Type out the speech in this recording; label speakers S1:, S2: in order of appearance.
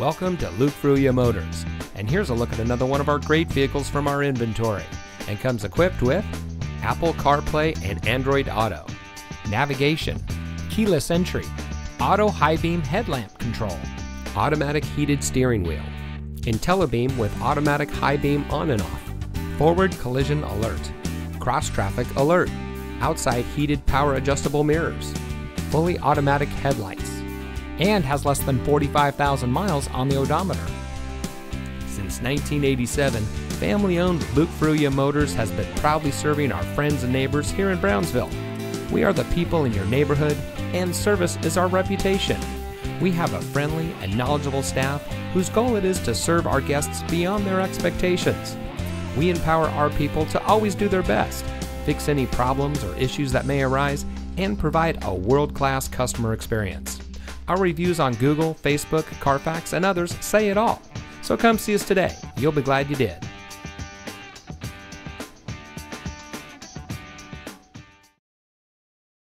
S1: Welcome to Luke Fruia Motors, and here's a look at another one of our great vehicles from our inventory, and comes equipped with Apple CarPlay and Android Auto, navigation,
S2: keyless entry, auto high beam headlamp control,
S1: automatic heated steering wheel, IntelliBeam with automatic high beam on and off, forward collision alert, cross traffic alert, outside heated power adjustable mirrors, fully automatic headlights,
S2: and has less than 45,000 miles on the odometer.
S1: Since 1987, family owned Luke Fruia Motors has been proudly serving our friends and neighbors here in Brownsville. We are the people in your neighborhood, and service is our reputation. We have a friendly and knowledgeable staff whose goal it is to serve our guests beyond their expectations. We empower our people to always do their best, fix any problems or issues that may arise, and provide a world class customer experience. Our reviews on Google, Facebook, Carfax, and others say it all. So come see us today. You'll be glad you did.